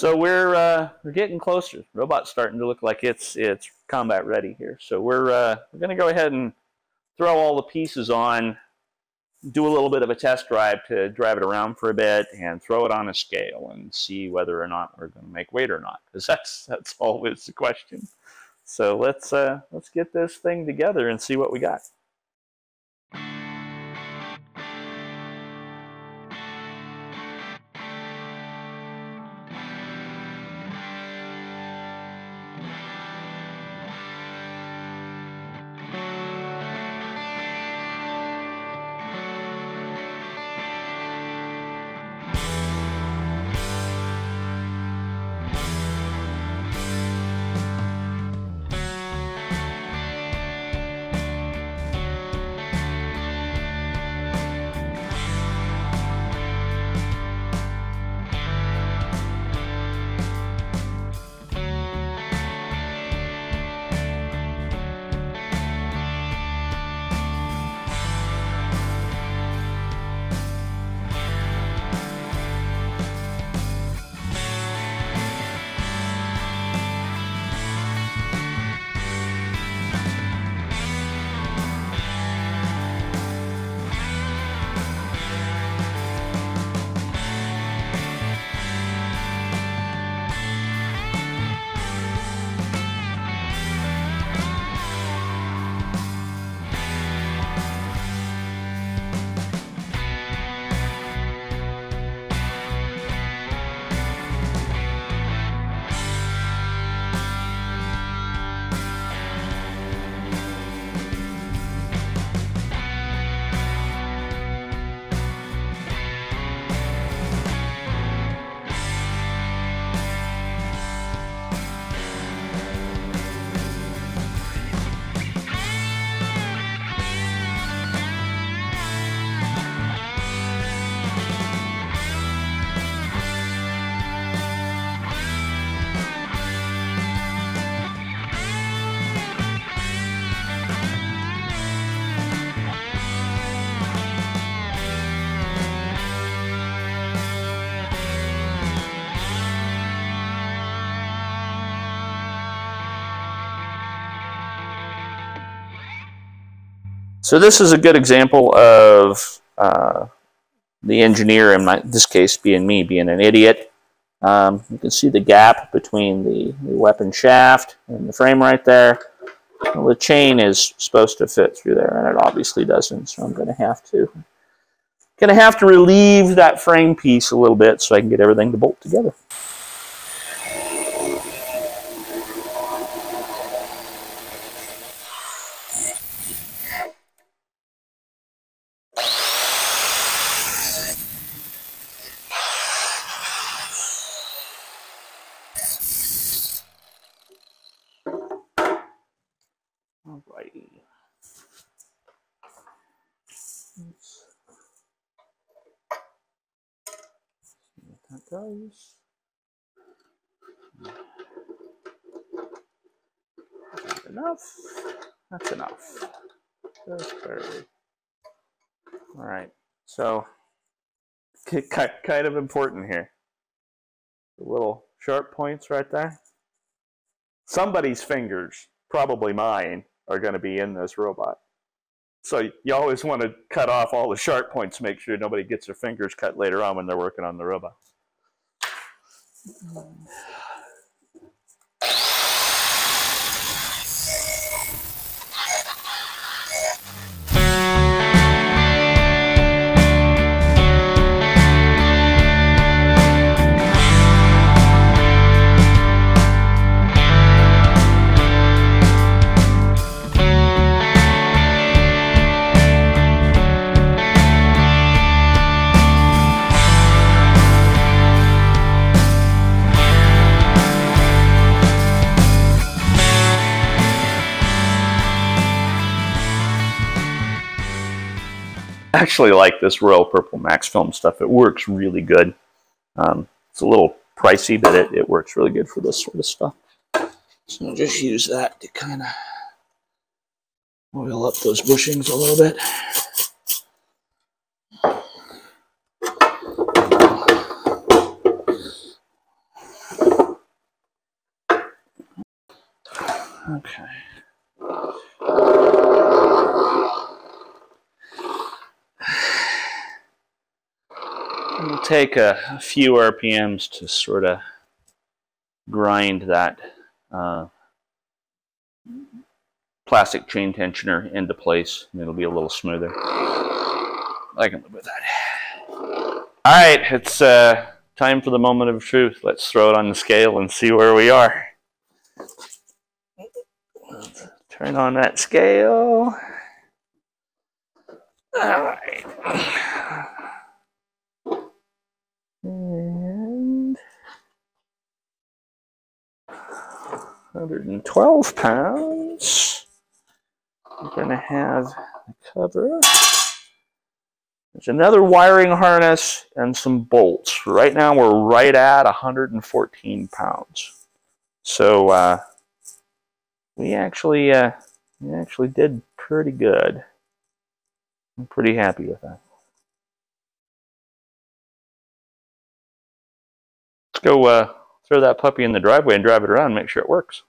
So we're uh, we're getting closer. Robot's starting to look like it's it's combat ready here. So we're uh, we're going to go ahead and throw all the pieces on, do a little bit of a test drive to drive it around for a bit, and throw it on a scale and see whether or not we're going to make weight or not. Because that's that's always the question. So let's uh, let's get this thing together and see what we got. So this is a good example of uh, the engineer, in my, this case being me, being an idiot. Um, you can see the gap between the, the, weapon shaft and the frame right there. Well, the chain is supposed to fit through there, and it obviously doesn't, so I'm going to have to going to have to relieve that frame piece a little bit so I can get everything to bolt together. Goes. That's enough. That's enough. Barely. All right. So, kind of important here. The little sharp points right there. Somebody's fingers, probably mine, are going to be in this robot. So you always want to cut off all the sharp points, make sure nobody gets their fingers cut later on when they're working on the robot. 嗯。actually like this Royal Purple Max Film stuff. It works really good. Um, it's a little pricey, but it, it works really good for this sort of stuff. So I'll just use that to kind of oil up those bushings a little bit. Okay. Take a, few RPMs to sort of grind that uh, plastic chain tensioner into place. And it'll be a little smoother. I can live with that. All right, it's uh, time for the moment of truth. Let's throw it on the scale and see where we are. Turn on that scale. All right. 112 pounds. We're going to have the cover. There's another wiring harness and some bolts. Right now we're right at 114 pounds. So uh, we actually uh, we actually did pretty good. I'm pretty happy with that. Let's go uh, throw that puppy in the driveway and drive it around and make sure it works.